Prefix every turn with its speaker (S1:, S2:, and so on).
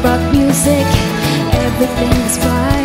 S1: about music, everything is fine.